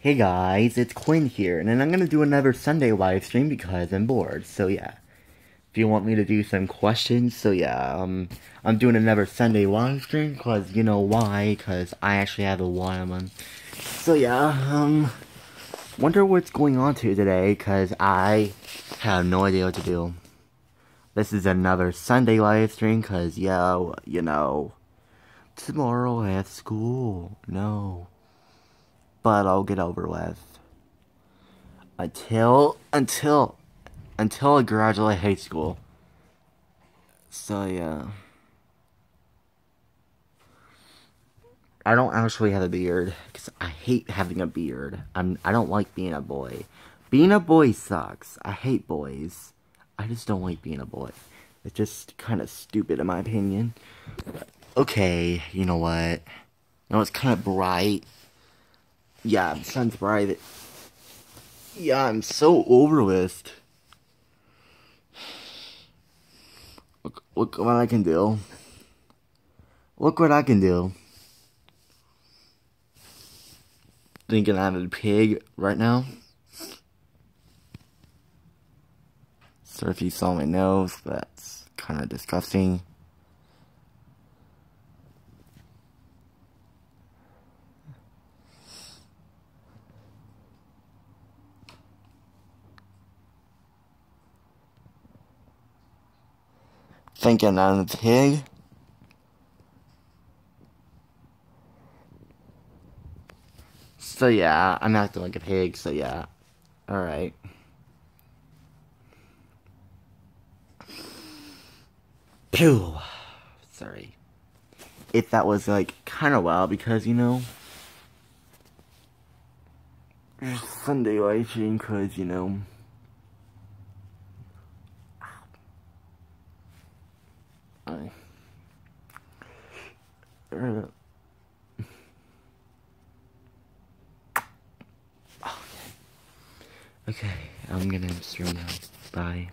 Hey guys, it's Quinn here, and I'm gonna do another Sunday live stream because I'm bored, so yeah. If you want me to do some questions, so yeah, um, I'm doing another Sunday live stream, cause you know why, cause I actually have a lot of them. So yeah, um, wonder what's going on to today, cause I have no idea what to do. This is another Sunday live stream, cause yeah, you know, tomorrow I have school, no but I'll get over with. Until, until, until I graduate high school. So, yeah. I don't actually have a beard, because I hate having a beard. I'm, I don't like being a boy. Being a boy sucks. I hate boys. I just don't like being a boy. It's just kind of stupid in my opinion. Okay, you know what? You know, it's kind of bright. Yeah, sun's bright. Yeah, I'm so overlist. Look, look what I can do. Look what I can do. Thinking I'm a pig right now. So if you saw my nose, that's kind of disgusting. Thinking I'm a pig. So yeah, I'm acting like a pig, so yeah. Alright. Pew! Sorry. If that was like kind of wild because, you know, Sunday stream because, you know, Okay, I'm gonna stream now. Bye.